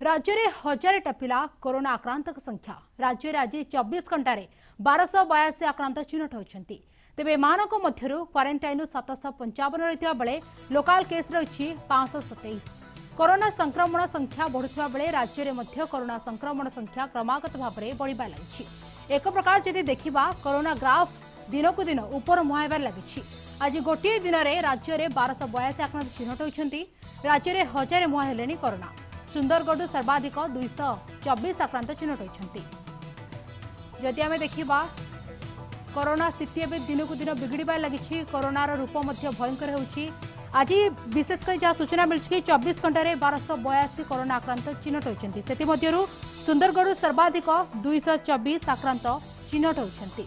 ରାଜ୍ୟରେ ହଜାରେ ଟପିଲା କରୋନା ଆକ୍ରାନ୍ତଙ୍କ ସଂଖ୍ୟା। ରାଜ୍ୟରେ ଆଜି ଚବିଶ ଘଣ୍ଟାରେ ବାରଶହ ବୟାଅଶୀ ଆକ୍ରାନ୍ତ ଚିହ୍ନଟ ହୋଇଛନ୍ତି। ତେବେ ଏମାନଙ୍କ ମଧ୍ୟରୁ କ୍ୱାରେଣ୍ଟାଇନ୍ରୁ ସାତଶହ ପଞ୍ଚାବନ ରହିଥିବା ବେଳେ ଲୋକାଲ କେସ୍ ରହିଛି ପାଞ୍ଚଶହ ସତେଇଶ। କରୋନା ସଂକ୍ରମଣ ସଂଖ୍ୟା ବଢ଼ୁଥିବା ବେଳେ ରାଜ୍ୟରେ ମଧ୍ୟ କରୋନା ସଂକ୍ରମଣ ସଂଖ୍ୟା କ୍ରମାଗତ ଭାବରେ ବଢ଼ିବାରେ ଲାଗିଛି। ଏକ ପ୍ରକାର ଯଦି ଦେଖିବା କରୋନା ଗ୍ରାଫ୍ ଦିନକୁ ଦିନ ଉପର ମୁହାଁଇବାରେ ଲାଗିଛି। ଆଜି ଗୋଟିଏ ଦିନରେ ରାଜ୍ୟରେ ବାରଶହ ବୟାଅଶୀ ଆକ୍ରାନ୍ତ ଚିହ୍ନଟ ହୋଇଛନ୍ତି। ରାଜ୍ୟରେ ହଜାରେ ମୁହାଁ ହେଲେଣି କରୋନା। ସୁନ୍ଦରଗଡ଼ରୁ ସର୍ବାଧିକ ଦୁଇଶହ ଚବିଶ ଆକ୍ରାନ୍ତ ଚିହ୍ନଟ ହୋଇଛନ୍ତି। ଯଦି ଆମେ ଦେଖିବା କରୋନା ସ୍ଥିତି ଏବେ ଦିନକୁ ଦିନ ବିଗିଡ଼ିବାରେ ଲାଗିଛି କରୋନାର ରୂପ ମଧ୍ୟ ଭୟଙ୍କର ହେଉଛି। ଆଜି ବିଶେଷ କରି ଯାହା ସୂଚନା ମିଳିଛି କି ଚବିଶ ଘଣ୍ଟାରେ ବାରଶହ ବୟାଅଶୀ କରୋନା ଆକ୍ରାନ୍ତ ଚିହ୍ନଟ ହୋଇଛନ୍ତି। ସେଥିମଧ୍ୟରୁ ସୁନ୍ଦରଗଡ଼ରୁ ସର୍ବାଧିକ ଦୁଇଶହ ଚବିଶ ଆକ୍ରାନ୍ତ ଚିହ୍ନଟ ହୋଇଛନ୍ତି।